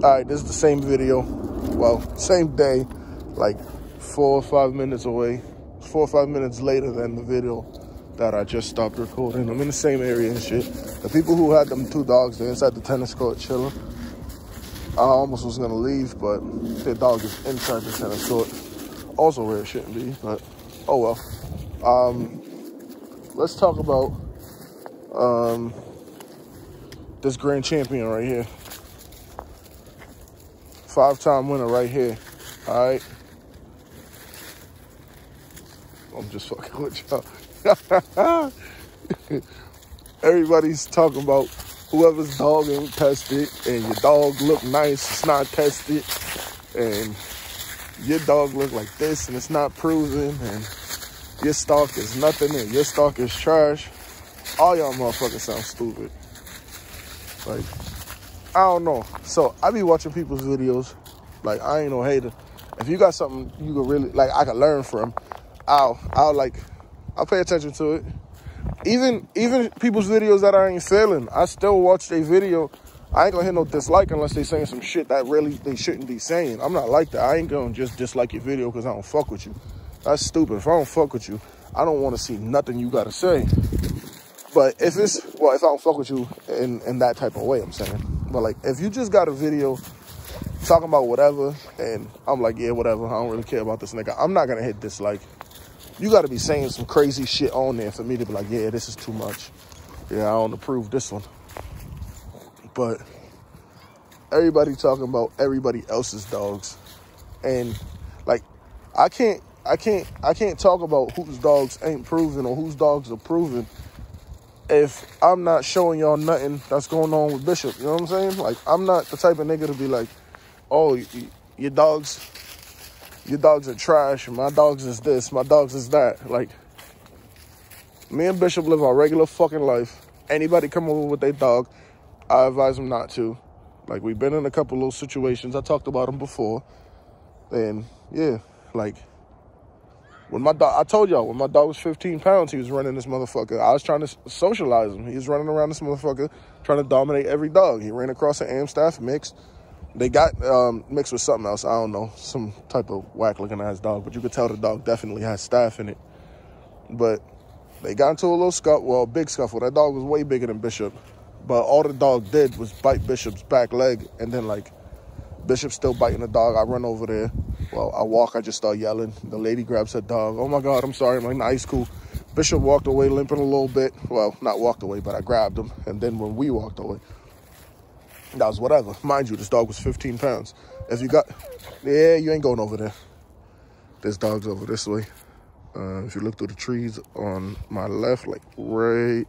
right, this is the same video. Well, same day, like four or five minutes away. Four or five minutes later than the video that I just stopped recording. I'm in the same area and shit. The people who had them two dogs, they're inside the tennis court chilling. I almost was gonna leave, but their dog is inside the tennis court. Also where it shouldn't be, but oh well. Um, let's talk about um, this grand champion right here. Five-time winner right here. All right. I'm just fucking with y'all. Everybody's talking about whoever's dog ain't tested and your dog look nice, it's not tested, and your dog look like this and it's not proven, and your stock is nothing and your stock is trash. All y'all motherfuckers sound stupid. Like, I don't know. So I be watching people's videos. Like I ain't no hater. If you got something you could really like I could learn from, I'll I'll like I'll pay attention to it. Even even people's videos that I ain't feeling, I still watch their video. I ain't gonna hit no dislike unless they saying some shit that really they shouldn't be saying. I'm not like that. I ain't gonna just dislike your video because I don't fuck with you. That's stupid. If I don't fuck with you, I don't want to see nothing you gotta say. But if it's well, if I don't fuck with you in in that type of way, I'm saying. But like, if you just got a video talking about whatever, and I'm like, yeah, whatever. I don't really care about this nigga. I'm not gonna hit dislike. You got to be saying some crazy shit on there for me to be like, yeah, this is too much. Yeah, I don't approve this one. But everybody talking about everybody else's dogs, and like, I can't, I can't, I can't talk about whose dogs ain't proven or whose dogs are proven if I'm not showing y'all nothing that's going on with Bishop. You know what I'm saying? Like, I'm not the type of nigga to be like, oh, your dogs, your dogs are trash, my dogs is this, my dogs is that. Like, me and Bishop live our regular fucking life. Anybody come over with their dog, I advise them not to. Like, we've been in a couple little situations. I talked about them before. And, yeah, like, when my dog, I told y'all, when my dog was 15 pounds, he was running this motherfucker. I was trying to socialize him. He was running around this motherfucker, trying to dominate every dog. He ran across an Amstaff mix. They got um, mixed with something else. I don't know, some type of whack looking ass dog, but you could tell the dog definitely has staff in it. But they got into a little scuffle, well, big scuffle. That dog was way bigger than Bishop. But all the dog did was bite Bishop's back leg. And then, like, Bishop's still biting the dog. I run over there. Well, I walk, I just start yelling. The lady grabs her dog. Oh my God, I'm sorry. I'm like, nah, cool. Bishop walked away limping a little bit. Well, not walked away, but I grabbed him. And then when we walked away, that was whatever. Mind you, this dog was 15 pounds. If you got, yeah, you ain't going over there. This dog's over this way. Uh, if you look through the trees on my left, like right,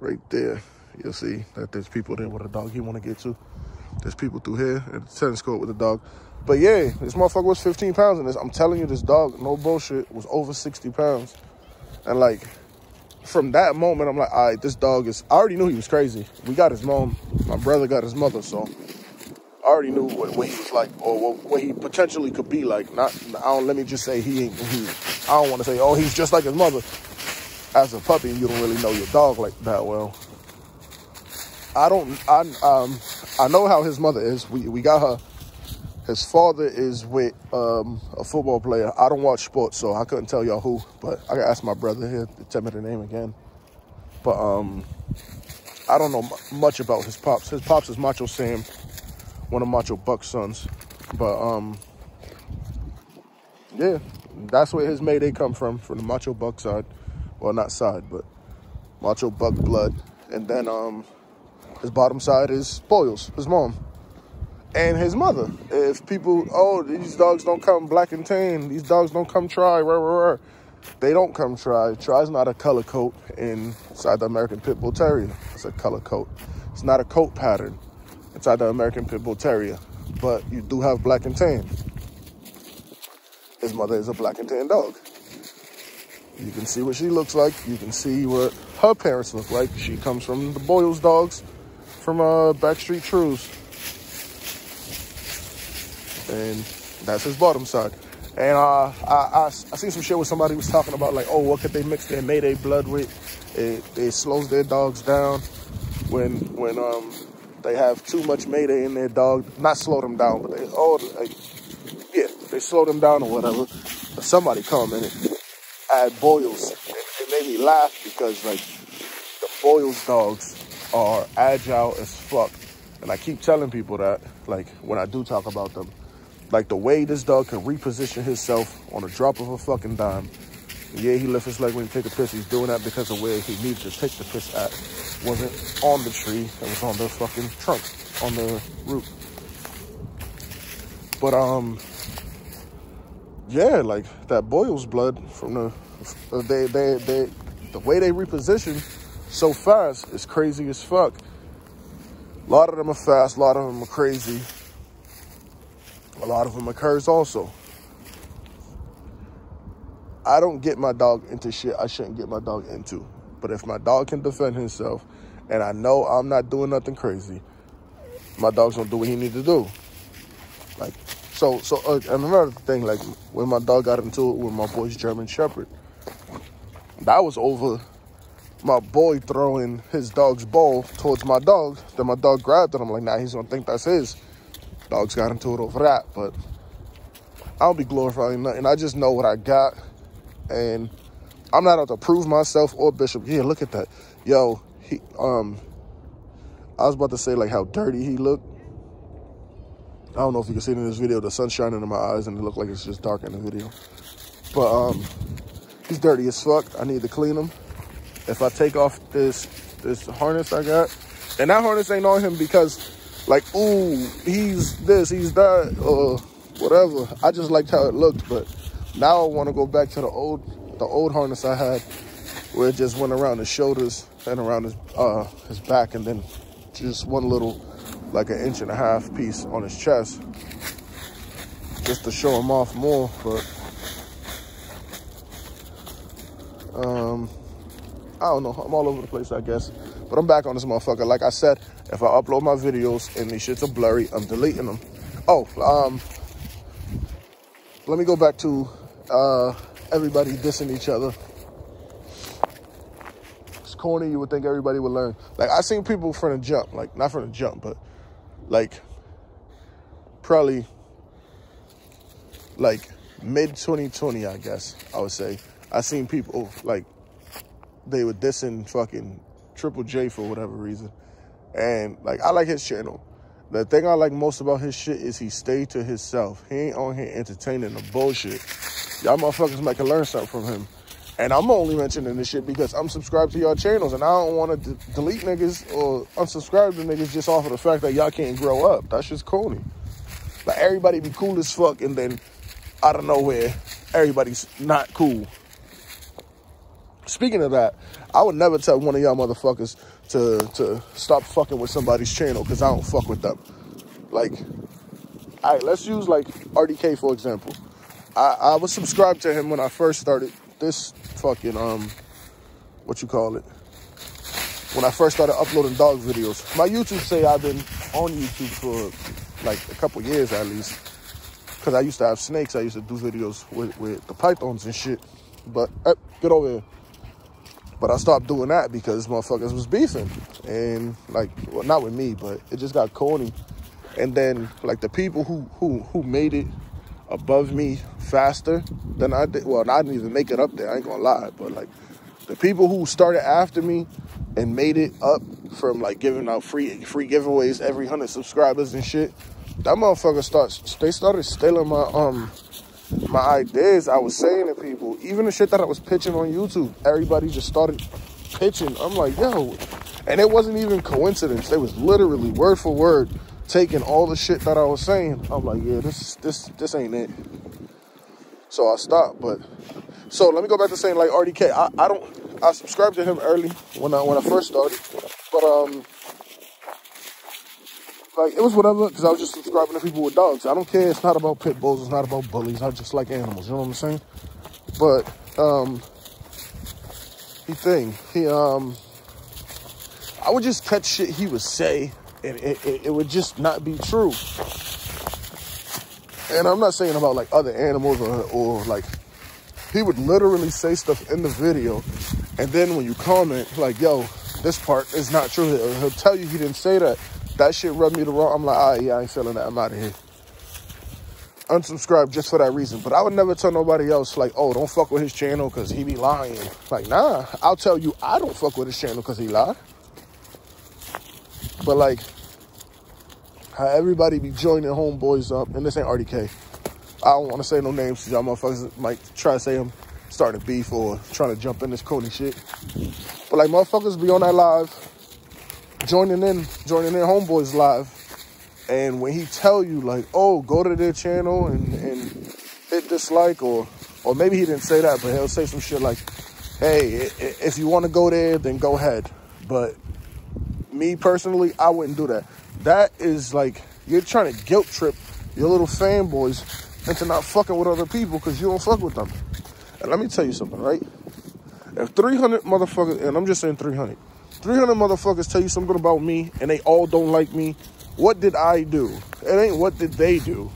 right there, you'll see that there's people there with a dog he want to get to. There's people through here at the tennis court with a dog. But yeah, this motherfucker was 15 pounds in this. I'm telling you, this dog, no bullshit, was over 60 pounds. And like, from that moment, I'm like, all right, this dog is, I already knew he was crazy. We got his mom, my brother got his mother, so I already knew what, what he was like or what, what, he potentially could be like. Not, I don't, let me just say he ain't, he, I don't want to say, oh, he's just like his mother. As a puppy, you don't really know your dog like that well. I don't, I, um, I know how his mother is. We, we got her. His father is with um, a football player. I don't watch sports, so I couldn't tell y'all who, but I gotta ask my brother here to tell me the name again. But um, I don't know much about his pops. His pops is Macho Sam, one of Macho Buck's sons. But um, yeah, that's where his Mayday come from, from the Macho Buck side. Well, not side, but Macho Buck blood. And then um, his bottom side is Boyles, his mom and his mother. If people, oh, these dogs don't come black and tan, these dogs don't come tri, rah, rah, rah. they don't come tri. Tri's not a color coat inside the American Pit Bull Terrier. It's a color coat. It's not a coat pattern inside the American Pit Bull Terrier, but you do have black and tan. His mother is a black and tan dog. You can see what she looks like. You can see what her parents look like. She comes from the Boyles dogs from uh, Backstreet Trues and that's his bottom side. And uh, I, I, I seen some shit where somebody was talking about like, oh, what could they mix their Mayday blood with? It, it slows their dogs down when when um they have too much mayday in their dog. Not slow them down, but they oh like, yeah, they slow them down or whatever. But somebody come and add Boyles. It, it made me laugh because like the Boyles dogs are agile as fuck. And I keep telling people that, like when I do talk about them, like the way this dog can reposition himself on a drop of a fucking dime. Yeah, he lifts his leg when he take a piss. He's doing that because of where he needs to take the piss at wasn't on the tree. It was on the fucking trunk, on the root. But um, yeah, like that Boyles blood from the they they they the way they reposition so fast is crazy as fuck. A lot of them are fast, a lot of them are crazy. A lot of them occurs also. I don't get my dog into shit I shouldn't get my dog into. But if my dog can defend himself and I know I'm not doing nothing crazy, my dog's gonna do what he need to do. Like, so, so, uh, and another thing, like when my dog got into it with my boy's German Shepherd, that was over my boy throwing his dog's ball towards my dog. Then my dog grabbed it. I'm like, nah, he's gonna think that's his. Dogs got into it over that, but I don't be glorifying nothing. I just know what I got, and I'm not out to prove myself or Bishop. Yeah, look at that, yo. He, um, I was about to say like how dirty he looked. I don't know if you can see it in this video. The sun's shining in my eyes, and it looked like it's just dark in the video. But um, he's dirty as fuck. I need to clean him. If I take off this this harness I got, and that harness ain't on him because like, ooh, he's this, he's that, or whatever. I just liked how it looked, but now I want to go back to the old, the old harness I had, where it just went around his shoulders and around his, uh, his back, and then just one little, like an inch and a half piece on his chest, just to show him off more. But um, I don't know. I'm all over the place, I guess. But I'm back on this motherfucker. Like I said, if I upload my videos and these shits are blurry, I'm deleting them. Oh, um, let me go back to uh, everybody dissing each other. It's corny. You would think everybody would learn. Like I seen people from the jump, like not from the jump, but like probably like mid 2020, I guess I would say. I seen people like they were dissing fucking Triple J for whatever reason. And like I like his channel. The thing I like most about his shit is he stayed to himself. He ain't on here entertaining the bullshit. Y'all motherfuckers might can learn something from him. And I'm only mentioning this shit because I'm subscribed to y'all channels and I don't want to delete niggas or unsubscribe to niggas just off of the fact that y'all can't grow up. That's just corny. Like everybody be cool as fuck and then out of nowhere, everybody's not cool. Speaking of that, I would never tell one of y'all motherfuckers to to stop fucking with somebody's channel because I don't fuck with them. Like, all right, let's use like RDK for example. I, I was subscribed to him when I first started this fucking um, what you call it? When I first started uploading dog videos. My YouTube say I've been on YouTube for like a couple years at least. Cause I used to have snakes. I used to do videos with, with the pythons and shit. But uh, get over here. But I stopped doing that because motherfuckers was beefing. And like, well, not with me, but it just got corny. And then like the people who who who made it above me faster than I did. Well, I didn't even make it up there. I ain't gonna lie, but like the people who started after me and made it up from like giving out free free giveaways every hundred subscribers and shit. That motherfucker starts. They started stealing my um my ideas I was saying to people, even the shit that I was pitching on YouTube, everybody just started pitching. I'm like, yo, and it wasn't even coincidence. They was literally word for word taking all the shit that I was saying. I'm like, yeah, this this this ain't it. So I stopped. But so let me go back to saying like RDK. I, I don't I subscribed to him early when I when I first started, but um like it was whatever because I was just subscribing to people with dogs. I don't care. It's not about pit bulls. It's not about bullies. I just like animals. You know what I'm saying? But um, he thing he um, I would just catch shit he would say, and it, it, it would just not be true. And I'm not saying about like other animals or, or like he would literally say stuff in the video, and then when you comment like, "Yo, this part is not true," he'll tell you he didn't say that that shit rubbed me the wrong. I'm like, all right, yeah, I ain't feeling that. I'm out of here. Unsubscribe just for that reason. But I would never tell nobody else, like, oh, don't fuck with his channel because he be lying. Like, nah, I'll tell you I don't fuck with his channel because he lie. But like, how everybody be joining homeboys up, and this ain't RDK. I don't want to say no names because y'all motherfuckers might try to say I'm starting beef or trying to jump in this Cody shit. But like motherfuckers be on that live, joining in, joining in homeboys live. And when he tell you like, oh, go to their channel and, and hit dislike or or maybe he didn't say that, but he'll say some shit like, hey, if you want to go there, then go ahead. But me personally, I wouldn't do that. That is like, you're trying to guilt trip your little fanboys into not fucking with other people because you don't fuck with them. And let me tell you something, right? If 300 motherfuckers, and I'm just saying 300, 300 motherfuckers tell you something about me and they all don't like me, what did I do? It ain't what did they do.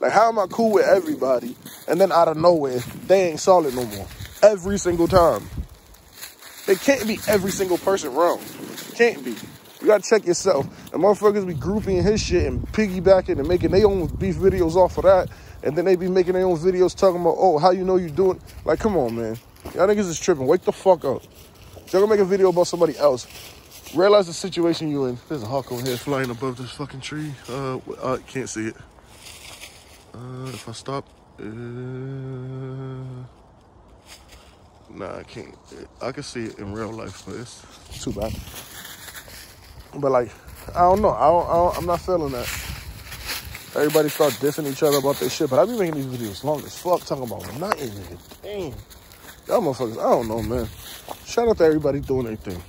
Like, how am I cool with everybody? And then out of nowhere, they ain't solid no more. Every single time. They can't be every single person wrong. Can't be. You gotta check yourself. And motherfuckers be grouping his shit and piggybacking and making their own beef videos off of that. And then they be making their own videos talking about, oh, how you know you doing? Like, come on, man. Y'all niggas is tripping. Wake the fuck up. Y'all gonna make a video about somebody else. Realize the situation you in. There's a hawk over here flying above this fucking tree. Uh, I can't see it. Uh, if I stop, uh, nah, I can't. I can see it in real life, but it's too bad. But like, I don't know. I I'm not feeling that. Everybody start dissing each other about their shit, but I be making these videos long as fuck talking about nothing. Damn. Y'all motherfuckers, I don't know, man. Shout out to everybody doing their thing.